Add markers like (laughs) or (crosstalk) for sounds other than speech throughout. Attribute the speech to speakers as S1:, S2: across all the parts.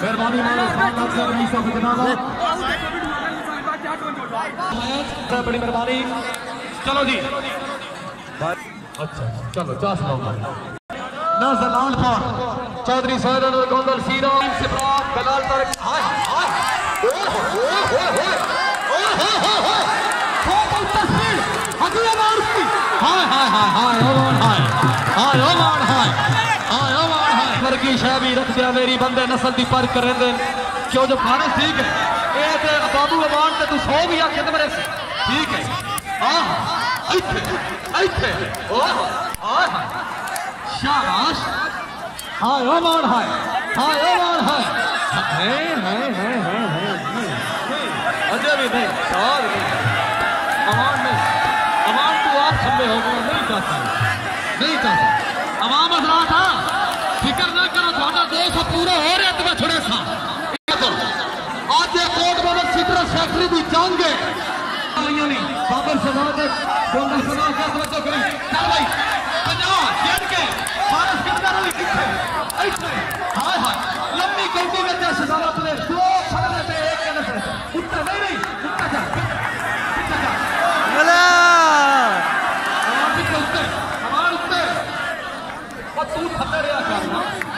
S1: मेहरबानी मारो सामना कर रही सब जनाब बड़ी मेहरबानी चलो जी अच्छा चलो सुनाओ ना जलाल खान चौधरी सैयद गोंदल सीरा सिमरान बिलाल तारिक हाय हाय ओए ओए ओए ओए ओए ओए बहुत तस्वीर हदिया मारती हाय हाय हाय हाय ओमान हाय हाय हाय की शह भी रखते हैं मेरी बंदे नसल की फ़र्क रेंदे क्यों जो फर ठीक है बाबू अमान तो तू सौ भी आखे तुम्हारे ठीक है शाबाश हाय हो गए नहीं था फ़िक्र ना करो थोड़ा देश पूरे हो रहा तुम्हें छोड़े छुड़े सा आज ये कोट बाबा सिट्रस फैक्ट्री की जंग है बाबर समाज Amen. (laughs)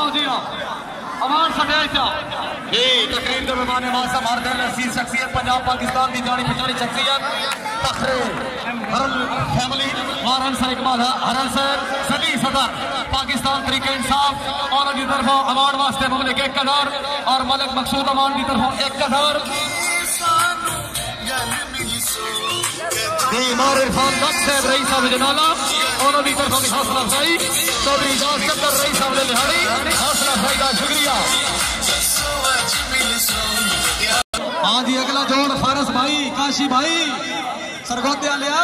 S1: आओ जी आओ अमान सटे जा तकरीर के मेहमान नवाज़ हमारे दिल शख्सियत पंजाब पाकिस्तान की जानी पहचानी शख्सियत तखरे हरल फैमिली वारन सर इकबाल हरल सर सभी सदर पाकिस्तान तरीके इंसाफ और की तरफों अवार्ड वास्ते ममलिक एक कदर और मलिक मकसूद अमान की तरफों एक इरफान साहब रही साहब जनाला उन्होंने तरफों की हौसला अफजाई चौधरी रही साहब ने लिहाड़ी हाँ जी अगला जोड़ फारस भाई काशी भाई सरगोदिया लिया